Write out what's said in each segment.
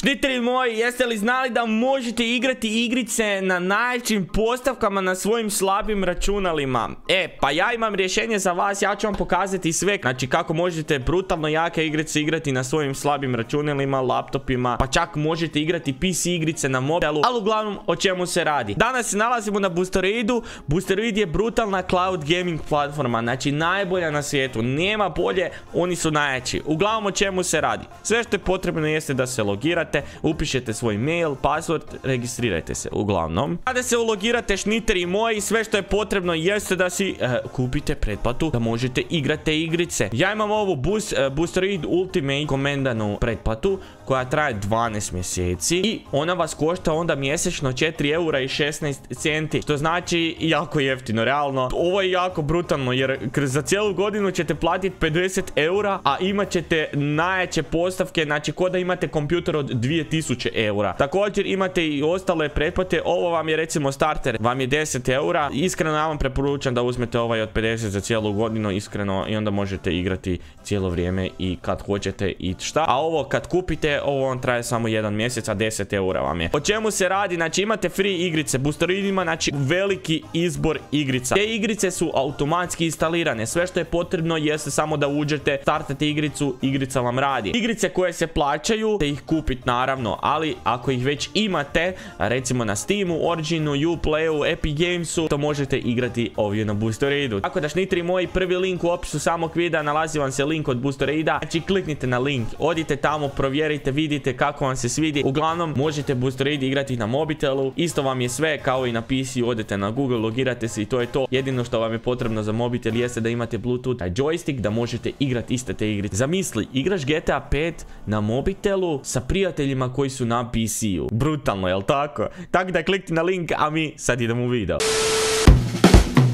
Šniteri moji, jeste li znali da možete igrati igrice na najjačim postavkama na svojim slabim računalima? E, pa ja imam rješenje za vas, ja ću vam pokazati sve. Znači, kako možete brutalno jake igrice igrati na svojim slabim računalima, laptopima, pa čak možete igrati PC igrice na mobilu, ali uglavnom o čemu se radi. Danas se nalazimo na Boosteroidu. Boosteroid je brutalna cloud gaming platforma, znači najbolja na svijetu. Nema bolje, oni su najjači. Uglavnom o čemu se radi? Sve što je potrebno jeste da se logirate upišete svoj mail, password, registrirajte se uglavnom. Kada se ulogirate šniteri moji, sve što je potrebno jeste da si eh, kupite pretplatu da možete igrati te igrice. Ja imam ovu boost, uh, Boosteroid Ultimate komendanu pretplatu koja traje 12 mjeseci i ona vas košta onda mjesečno 4 eura i 16 centi što znači jako jeftino realno ovo je jako brutalno jer za cijelu godinu ćete platiti 50 eura a imat ćete najjače postavke znači ko da imate kompjuter od 2000 eura. Također imate i ostale pretplate, ovo vam je recimo starter, vam je 10 eura. Iskreno ja vam preporučam da uzmete ovaj od 50 za cijelu godinu, iskreno i onda možete igrati cijelo vrijeme i kad hoćete i šta. A ovo kad kupite, ovo vam traje samo jedan mjesec, a 10 eura vam je. O čemu se radi? Znači imate free igrice, boosteroidima, znači veliki izbor igrica. Te igrice su automatski instalirane, sve što je potrebno jeste samo da uđete, startate igricu, igrica vam radi. Igrice koje se plaćaju, te ih kupiti naravno, ali ako ih već imate, recimo na Steamu, Originu, Uplayu, Epic Gamesu, to možete igrati ovdje na Boosteraidu. Tako da šnitri moji prvi link u opisu samog videa, nalazi vam se link od Boosteraida, znači kliknite na link, odite tamo, provjerite, vidite kako vam se svidi. Uglavnom, možete Boosteraid igrati na mobitelu, isto vam je sve kao i na PC, odete na Google, logirate se i to je to. Jedino što vam je potrebno za mobitel jeste da imate Bluetooth, joystick, da možete igrati iste te igrice. Zamisli, igraš GTA 5 na mobitelu sa prijateljima prijateljima koji su na PC-u. Brutalno, jel tako? Tako da klikni na link, a mi sad idemo u video.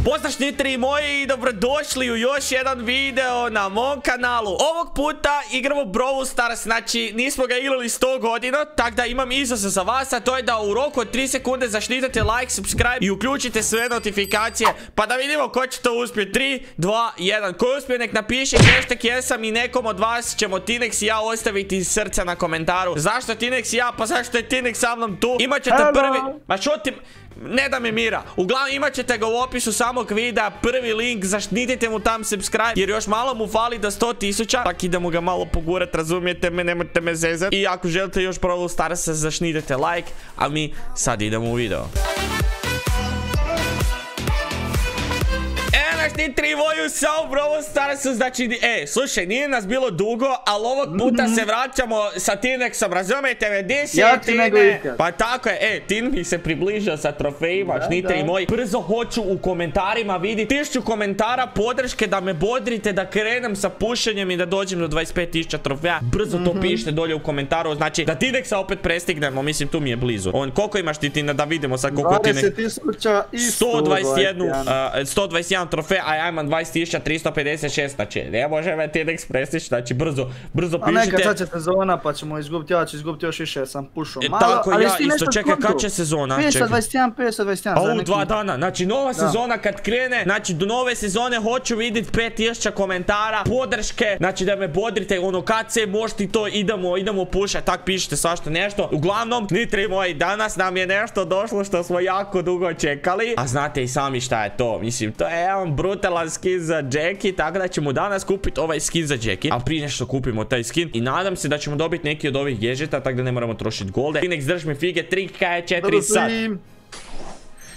Pozdrav šnitri moji i dobrodošli u još jedan video na mom kanalu. Ovog puta igramo Brawl Stars, znači nismo ga igrali 100 godina Tako da imam izazov za vas, a to je da u roku od 3 sekunde zaštitite like, subscribe i uključite sve notifikacije Pa da vidimo ko će to uspjeti. 3, 2, 1 Ko uspije nek napiše hashtag jesam i nekom od vas ćemo Tinex i ja ostaviti srca na komentaru. Zašto Tinex i ja? Pa zašto je Tinex sa mnom tu? Imat ćete prvi... Ma što ti... Ne da mi mira. Uglavnom imat ćete ga u opisu samog videa. Prvi link, zaštitite mu tam subscribe. Jer još malo mu fali do 100 tisuća. Tak idemo ga malo pogurat, razumijete me, nemojte me zezat. I ako želite još Brawl Starsa, zaštitite like. A mi sad idemo u video. Ti tri voju sa u Starsu, znači, e, slušaj, nije nas bilo dugo, ali ovog puta se vraćamo sa Tinexom, razumijete me, gdje si ja Tine? Pa tako je, e, Tin mi se približio sa trofejima, šnite i moji, brzo hoću u komentarima vidjeti tišću komentara podrške da me bodrite, da krenem sa pušenjem i da dođem do 25.000 trofeja, brzo to mhm. pišite dolje u komentaru, znači, da Tinexa opet prestignemo, mislim, tu mi je blizu. On, koliko imaš ti Tina, da vidimo sad koliko Tinex... 20.000 i 121. 121 trofeja, a ja imam 20.356, znači ne može me TEDx prestići, znači brzo, brzo pišite. A neka sad će sezona pa ćemo izgubiti, ja ću izgubiti još više, sam pušao e, malo. Tako ja isto, čekaj kad će sezona? 521, 521. A u dva dana, znači nova sezona kad krene, znači do nove sezone hoću vidjeti 5000 komentara, podrške, znači da me bodrite, ono kad se možete to idemo, idemo pušat, tak pišite svašta nešto. Uglavnom, nitri moji, danas nam je nešto došlo što smo jako dugo čekali, a znate i sami šta je to, mislim, to je jedan brutalan skin za Jackie, tako da ćemo danas kupiti ovaj skin za Jackie. Ali prije nešto kupimo taj skin i nadam se da ćemo dobiti neki od ovih gadgeta, tako da ne moramo trošiti golde. Phoenix drž mi fige, 3K4 sad.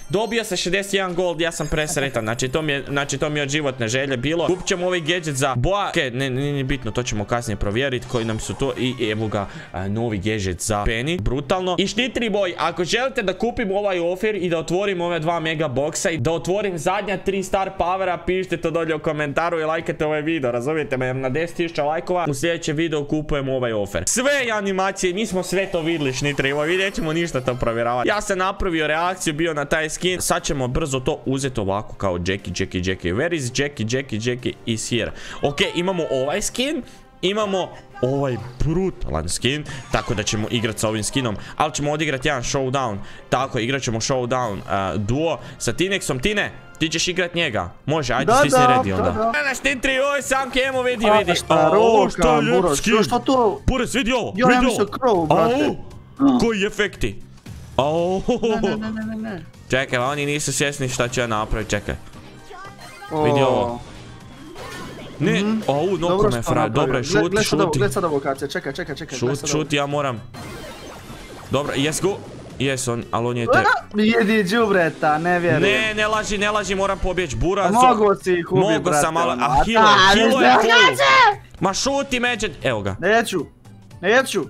Dobio se 61 gold, ja sam presretan. Znači to mi je, znači to mi je od životne želje bilo. Kupit ćemo ovaj gadget za boa. Ok, ne, nije bitno, to ćemo kasnije provjeriti koji nam su to. I evo ga, novi gadget za Penny. Brutalno. I štitri boj, ako želite da kupim ovaj offer i da otvorim ove dva mega boksa i da otvorim zadnja tri star powera, pišite to dolje u komentaru i lajkajte ovaj video, razumijete me, na 10.000 lajkova u sljedećem videu kupujem ovaj offer. Sve animacije, mi smo sve to vidjeli šnitri, vi nećemo ništa to provjeravati. Ja sam napravio reakciju, bio na taj skin. Sad ćemo brzo to uzeti ovako kao Jackie, Jackie, Jackie. Where is Jackie, Jackie, Jackie is here. Ok, imamo ovaj skin. Imamo ovaj brutalan skin Tako da ćemo igrat sa ovim skinom Ali ćemo odigrati jedan showdown. Tako, igrat ćemo showdown uh, duo Sa Tinexom, Tine, ti ćeš igrat njega. Može, ajde da, se redi onda. Danas ti tri, oj sam kemo vidi, vidi. Aro, šta je skin Šta to? Boris, vidi ovo, vidi ovo. Koji efekti. Ao, ne, ne, ne, ne Čekaj, oni nisu svjesni šta će napravi, napraviti, čekaj. Vidje ovo. Ne, mhm. ovu au, noko me fra, dobro je, šuti, šuti. Gled sad čekaj, čekaj, čekaj. Šut, šuti, ja moram. Dobro, yes go. Jes, on, ali on je te... Jedi džubreta, ne vjerujem. Ne, ne laži, ne laži, moram pobjeć, bura. Pa mogu si ih ubit, brate. Mogu sam, ali, a hilo, hilo je full. Ma šuti, međe, evo ga. Neću, neću,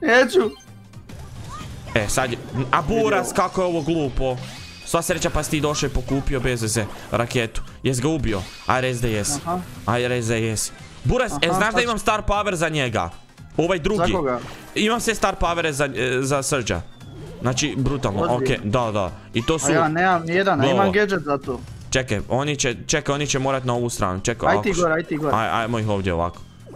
neću. E, sad je... A Buras, kako je ovo glupo. Sva sreća pa si ti došao i pokupio bez veze raketu. Jes ga ubio? Aj, res da jes. Aj, res da jes Buras, e, znaš da imam star power za njega? Ovaj drugi. Za koga? Imam sve star power e, za, Srđa. Znači, brutalno, okej, da, da. I to su... A ja nemam nijedan, a imam gadget za to. Čekaj, oni će, čekaj, oni će morat na ovu stranu, čekaj. Aj ti gore, aj ti gore. Aj, ajmo ih ovdje ovako.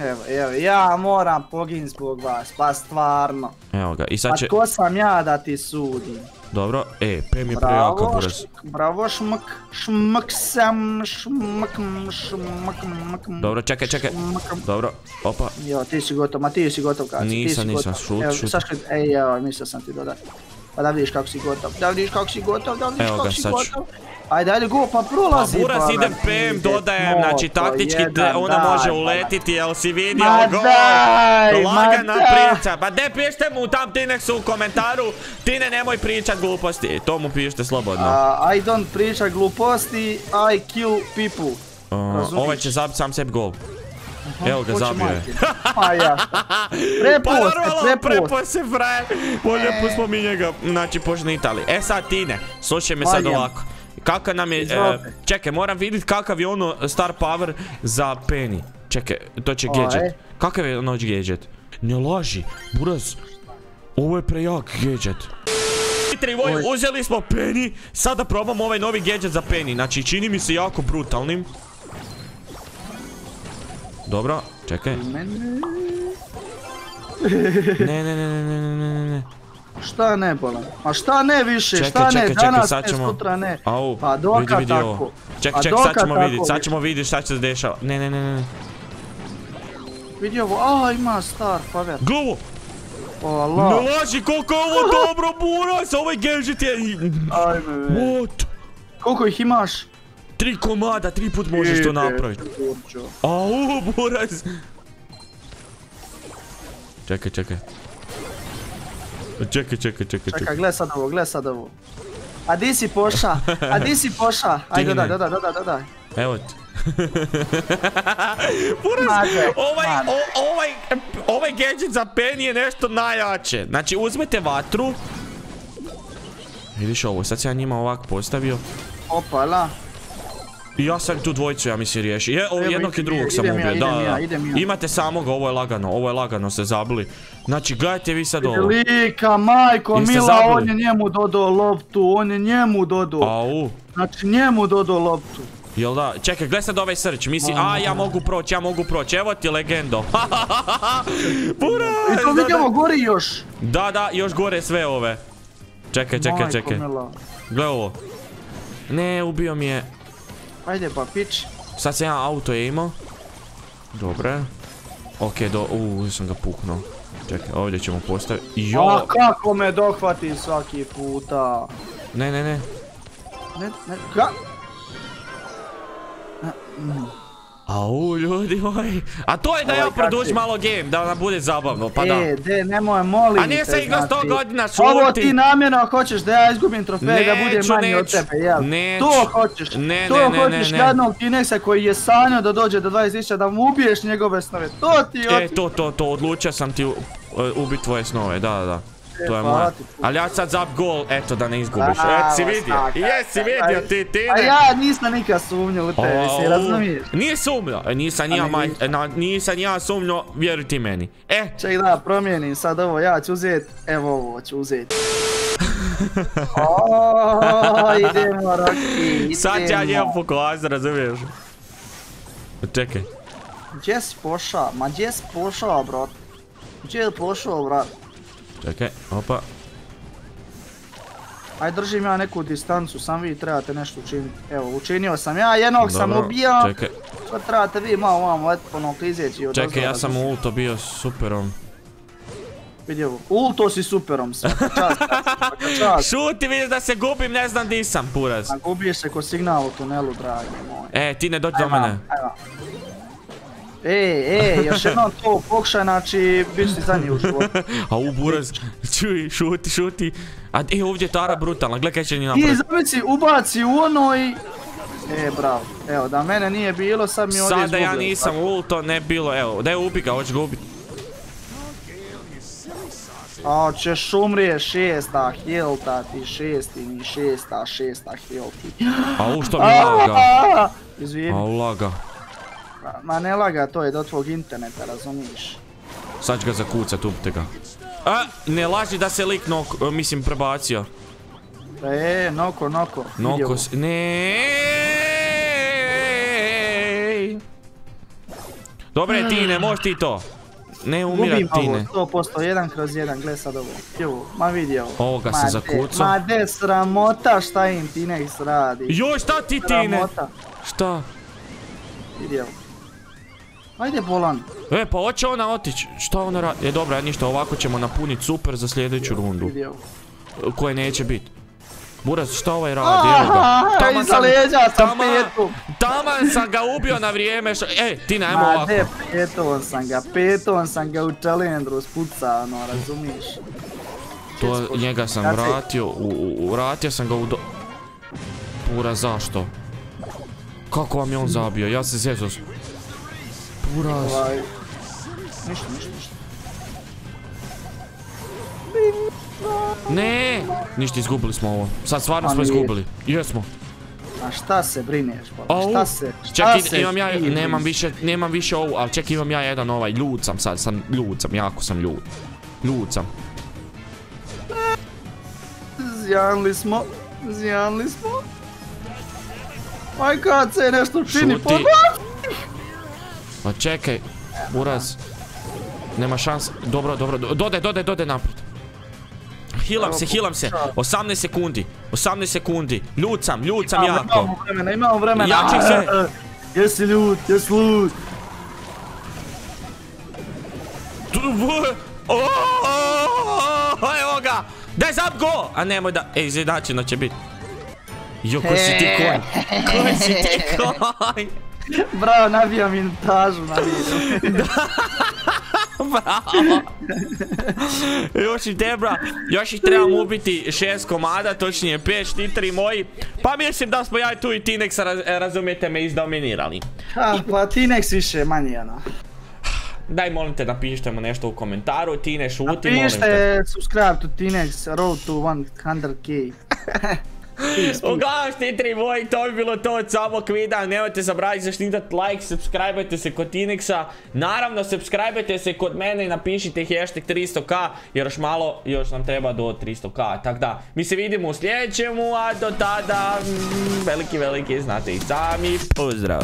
Evo, evo, ja moram pogin zbog vas, pa stvarno. Evo ga, i Pa sad će... tko sam ja da ti sudim? Dobro, e, Pem je prejaka, šm- bravo šmak, šmak sam, šmak, šmak, mak, Dobro, čekaj, čekaj. Dobro, opa. Jo, ti si gotov, ma ti si gotov kad si, ti Nisam, si nisam, gotov. šut, Evo, šut. sad što- ej, evo, mislio sam ti dodat. Pa da vidiš kako si gotov, da vidiš kako si gotov, da vidiš Evo kako ga, si sad ću. gotov. Ajde, ajde, go, pa Pa prolazi. buraz pa, idem ide. dodajem, znači taktički jedan, ona daj, može pa, uletiti, jel si vidio Ma gol? daj, ma Lagana priča, pa de pišite mu tam Tinek su u komentaru, Tine nemoj pričat gluposti, to mu pišite slobodno. I don't priča gluposti, I kill people. Uh, ovaj će zabiti sam sebi gol. Evo ga, zabio je. Pa ja. Pa Preposte, normalno, preposte. prepo se frajer. Bolje spominje ga, znači požnitali. E sad Tine, slušaj me sad ovako. Kakav nam je, e, čekaj, moram vidjeti kakav je ono star power za Penny. Čekaj, to će Ovaj. gadget. Kakav je ono gadget? Ne laži, buraz. Ovo je prejak gadget. Mitri, voj, Oj. uzeli smo Penny, sada probamo ovaj novi gadget za Penny. Znači, čini mi se jako brutalnim. Dobro, čekaj. Ne, ne, ne, ne, ne, ne, ne, ne. Šta ne bolam? Ma šta ne više, Čekaj, šta ne, čekaj, danas ne, ćemo- sutra ne. Au, Pa doka vidi, vidi tako. ovo. Čekaj, Pa čekaj, sad ćemo vidjeti, sad ćemo vidjeti šta će se dešava. Ne, ne, ne, ne, ne. Vidi ovo, a ima star power. Glovo! O Ne Allah. laži, koliko je ovo dobro, buras! Ovaj gadget je... Ajme me. What? Koliko ih imaš? Tri komada, tri put možeš to napraviti. Au, buras! Čekaj, čekaj. Čekaj, čekaj, čekaj, čekaj. Čekaj, gle sad ovo, gle sad ovo. A di si poša? A di si poša? Ajde, dodaj, dodaj, dodaj, dodaj. Evo ti. Buraz, Made, ovaj, o- ovaj, ovaj gadget za pen je nešto najjače. Znači, uzmete vatru. Vidiš ovo, sad sam ja njima ovak postavio. Opala. Ja sam tu dvojicu, ja mislim, riješio. Je, jednog i drugog sam ja, ubio, da, ja, da. ja. Imate samog, ovo je lagano, ovo je lagano se zabili. Znači, gledajte vi sad ovo. Lika, majko, Jeste mila, zabili? on je njemu dodao loptu, on je njemu dodao. Au, Znači njemu dodao loptu. jel da? Čekaj, gledaj sad ovaj srč, misli, a ja mogu proći, ja mogu proći, evo ti legendo. Buraz, I to vidimo gori još. Da, da, još gore sve ove. Čekaj, čekaj, čekaj. Gle ovo. Ne, ubio mi je. Ajde pa pić. Sad sam ja auto je imao. Dobre. Ok, do... Uuu, sam ga puknuo. Čekaj, ovdje ćemo postaviti. A Jo! kako me dohvati svaki puta. Ne, ne, ne. Ne, ne, ka? Ne, mm. Au, ljudi moji. A to je da ja Ovaj kad produžim ti- malo game, da nam bude zabavno, pa da. E, de, nemoj, molim A nije se igrao sto znači, godina, Ovo šuti. ti namjerno hoćeš da ja izgubim trofej, da bude Neću, manji od tebe, jel? Neću. To hoćeš, Ne, to ne, ne, hoćeš jadnog Tinexa koji je sanjao da dođe do 20.000 da mu ubiješ njegove snove, to ti E, to, to, to, odlučio sam ti e, ubit tvoje snove, da, da. E, To je hvala moja. Ali ja sad zap gol, eto da ne izgubiš. E, si vidio? Jesi vidio ti, ti A ne? ja nisam nikad sumnjao u tebi, si razumiješ? Nije sumnjao, e, nisam ja, maj, e, nisam ja sumnjao, vjeruj ti meni. E, Ček da promijenim sad ovo, ja ću uzet, evo ovo ću uzet. O, idemo Rocky, idemo. sad ja njemu pokazati, razumiješ? Čekaj. Gdje si pošao? Ma gdje si pošao, brat? Gdje je pošao, brat? Čekaj, opa. Aj držim ja neku distancu, sam vi trebate nešto učiniti. Evo, učinio sam ja, jednog sam ubijao. Čekaj, Sad trebate vi malo et ponovno klizeći čekaj, ja sam u ulto bio superom. Vidi ovo. Ulto si superom, svaka čast, svaka čast. Šuti, vidiš da se gubim, ne znam di sam, puraz. A gubiješ se ko signal u tunelu, dragi moj. E, ti ne dođi do mene. ajmo. Ej, ej, još jednom to pokušaj, znači, bit ti zadnji u životu. A u buraz, čuj, šuti, šuti. A e, ovdje je Tara brutalna, gledaj kaj će njih I napraviti. zamisli, ubaci u ono i... E, bravo. Evo, da mene nije bilo, sad mi ovdje Sada ja izgubio. nisam ulto, ne bilo, evo, da je ubi ga, hoćeš ga ubit. A, ćeš umrije šesta hilta ti, šesti mi šesta, šesta hilti. A u što mi laga. Izvini, A u laga. ma ne laga, to je do tvog interneta, razumiješ? Sad ću ga zakucat, ubite ga. A, ne laži da se lik nok, mislim prebacio. E, noko, noko. Noko. Ne. Dobre Tine, možeš ti to. Ne umirat Gubim ovo, Tine. 100%, jedan kroz jedan, gle sad ovo. Evo, ma vidi ovo. Ma se zakucao. Ma de sramota šta im Tinex radi. Joj, šta ti Tine? Sramota, Šta? vidi ovo. Ajde bolan. E, pa hoće ona otići. Šta ona radi? E, dobro, ništa, ovako ćemo napunit super za sljedeću rundu. Koje neće bit. Buraz, šta ovaj radi? Evo ga. Aha, Taman iza leđa sam taman- petom. Taman sam ga ubio na vrijeme. ša- E, Tina, ajmo Ma ovako. de, petom sam ga, petom sam ga u Challengeru spucao, ono, razumiješ? To njega sam se- vratio, u, u- vratio sam ga u do... Pura, zašto? Kako vam je on zabio? Ja se zezao. Puraz. Ovaj, ništa, ništa, ništa. Ne! Ništa, izgubili smo ovo. Sad stvarno smo izgubili. Jesmo. A šta se brineš, pa? Šta se, šta Čekaj, se imam ja, nemam više, nemam više ovu, ali čekaj imam ja jedan ovaj, ljud sam sad, sam ljud sam, jako sam ljud. Ljud sam. Zjanli smo, zjanli smo. Aj kad se nešto čini, pa Pa čekaj, Uraz. Nema šans, dobro, dobro, do- dodaj, dodaj, dodaj naprijed. Hilam se, hilam se, pokušavam. 18 sekundi, 18 sekundi, ljud sam, ljud sam Imamo, jako. Imamo vremena, imamo vremena. Jači se. Jesi ljud, jesi O, Evo ga, daj zap go! A nemoj da, ej, izjednačeno će biti. Jo, koji si ti konj, koji si ti konj. Bravo, nabijam minutažu na video. Bravo. Još i Debra, još ih trebamo ubiti šest komada, točnije pet štitri moji. Pa mislim da smo ja i tu i Tinex, raz, razumijete me, izdominirali. Ha, pa Tinex više manje, ono. Daj molim te napišite mu nešto u komentaru, Tine šuti, molim te. Napišite subscribe to Tinex, road to 100k. Uglavnom štitri moji, to bi bilo to od samog videa, nemojte zaboraviti zaštitati like, subscribeajte se kod Tinexa, naravno subscribeajte se kod mene i napišite hashtag 300k, jer još malo, još nam treba do 300k, tako da, mi se vidimo u sljedećemu, a do tada, mm, veliki, veliki, znate i sami, pozdrav!